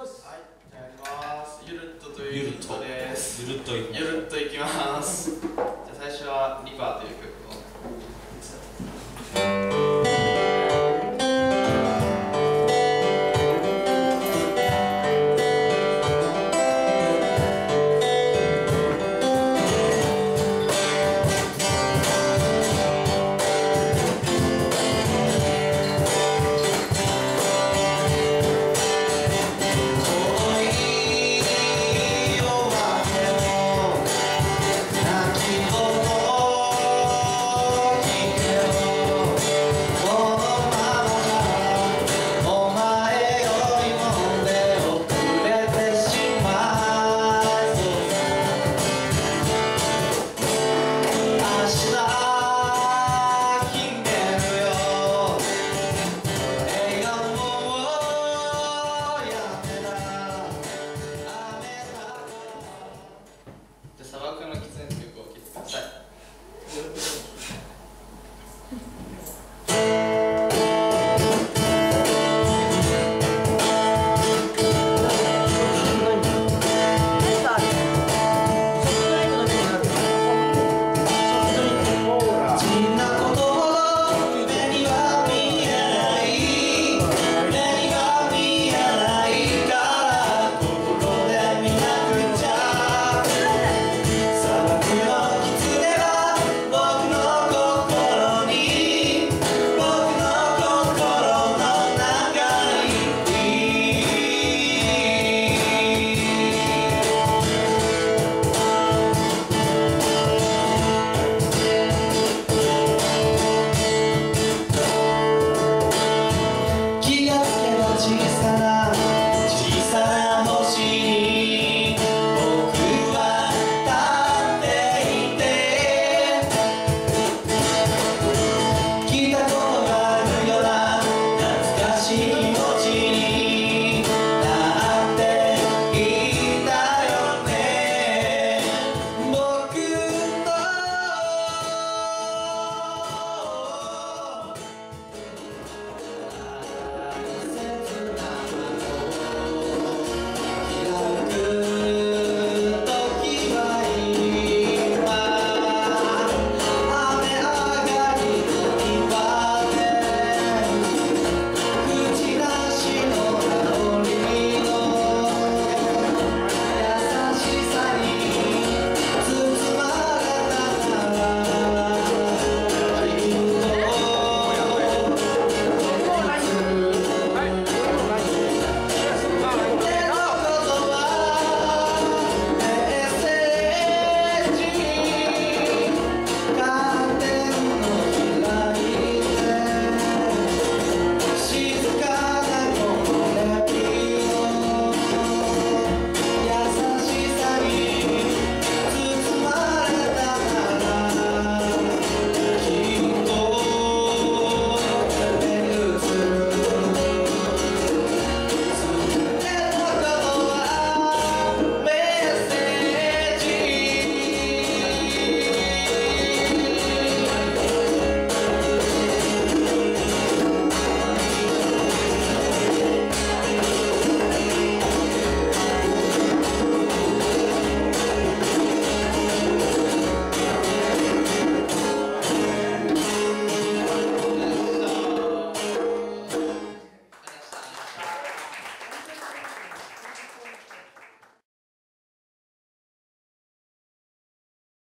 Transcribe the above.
ます。はい、じゃあやります。ゆるっとというゆるっとです。ゆるっといきます。ゆるっといきます。じゃあ最初はリバーという曲を。